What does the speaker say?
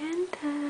Santa.